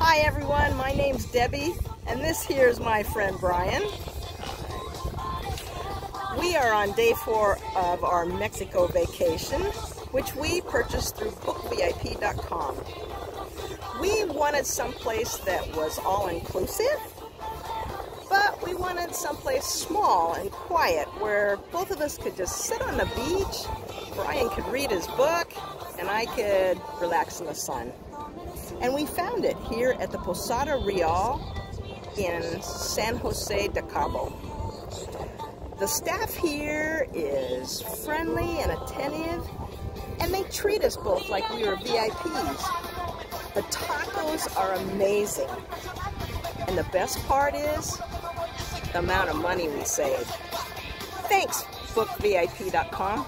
Hi everyone, my name's Debbie, and this here's my friend Brian. We are on day four of our Mexico vacation, which we purchased through bookvip.com. We wanted someplace that was all-inclusive, but we wanted someplace small and quiet where both of us could just sit on the beach, Brian could read his book, and I could relax in the sun. And we found it here at the Posada Real in San Jose de Cabo. The staff here is friendly and attentive, and they treat us both like we were VIPs. The tacos are amazing. And the best part is the amount of money we save. Thanks, bookvip.com.